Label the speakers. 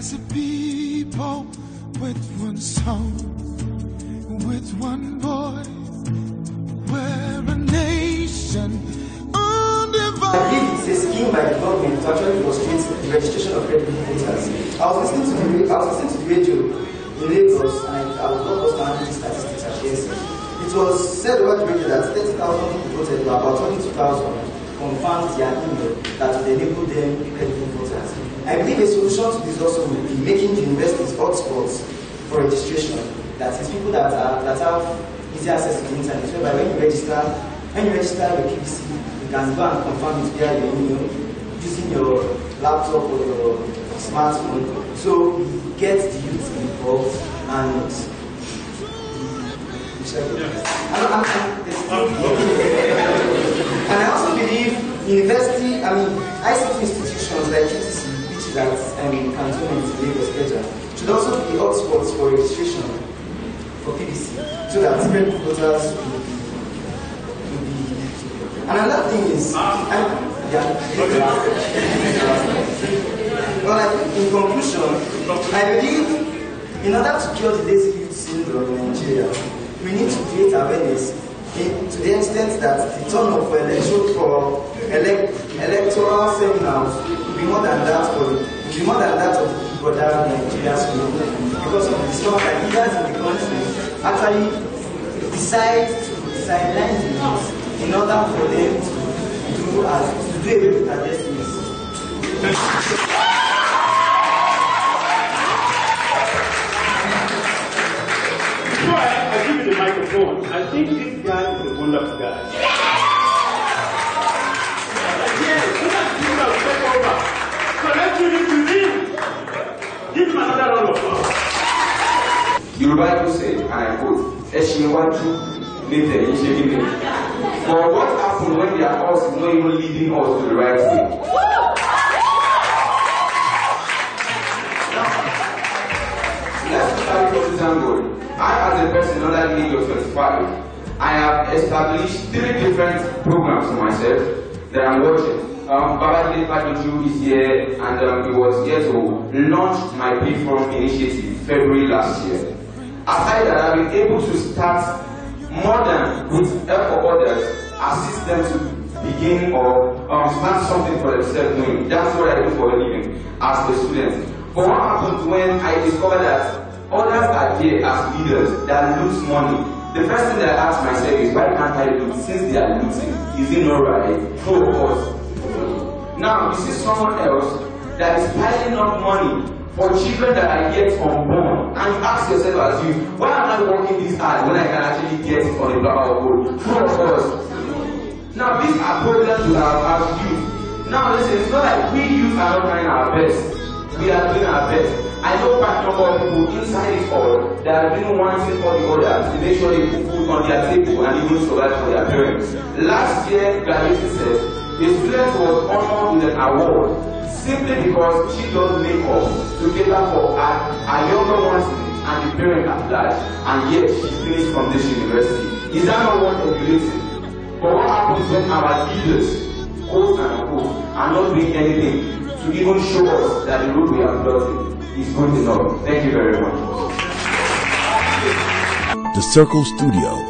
Speaker 1: as a people with one song, with one voice. We're a nation
Speaker 2: I believe it's a scheme by the government to actually frustrate the registration of credit voters. I was listening to the, I was listening to the radio in Lagos and I, was not just statistics at GSC. It was said over the radio that 30,000 people voted, but about 22,000 confirmed their email that would enable them. I believe a solution to this also would be making the universities hotspots for registration. That is people that are that have easy access to the internet. Whereby when you register, when you register your PVC, you can go and confirm it via your email using your laptop or your smartphone. So you get the youth involved and and, and I also believe university, I mean, ICT institutions like At um, cantonment in Lagos, Keja, should also be hotspots for registration for PVC, so that credible voters will be, will be. And another thing is, I, yeah, well, I think in conclusion, I believe in order to cure the lazy youth syndrome in Nigeria, we need to create awareness in, to the extent that the turnout for election for elect, electoral seminars will be more than that other Nigerians know because of the discover that leaders in the country actually decide to sideline the youth in order for them to do as to do away with their destinies.
Speaker 3: Before I, I give you the microphone, I think this guy is a wonderful guy.
Speaker 4: Yorùbá yóò and I quote kí ni for what happen when their horse is not even leading us to the right way. Let's start from this angle. I as a person under the age of 25 I have established three different programs for myself that I'm watching. Um, Babajide Fadoju is here and um, he was here to launch my Pay Forum initiative February last year. Aside that, I've been able to start more than with help for others, assist them to begin or um, start something for themselves doing. That's what I do for a living as a student. But what happens when I discover that others are here as leaders that lose money? The first thing that I ask myself is why can't I loot since they are losing? Is it not right? Of course. Now, you see someone else that is piling up money for children that are yet unborn, and you ask yourself as you, why am I working this hard when I can actually get it on a block of gold? True, of course. Now, these are problems we have as youth. Now, listen, it's not like we youth are not trying our best. We are doing our best. I know quite a number of people inside this hall that have been one thing or the other to make sure they put food on their table and even survive for their parents. Last year, graduation said, a student was honored with an award simply because she does makeup to cater for her, her younger ones and the parent at large, and yet she finished from this university. Is that not what emulating? But what happens when our leaders, quote and unquote, are not doing anything to even show us that the road we are blocking is good enough? Thank you very much.
Speaker 5: The Circle Studio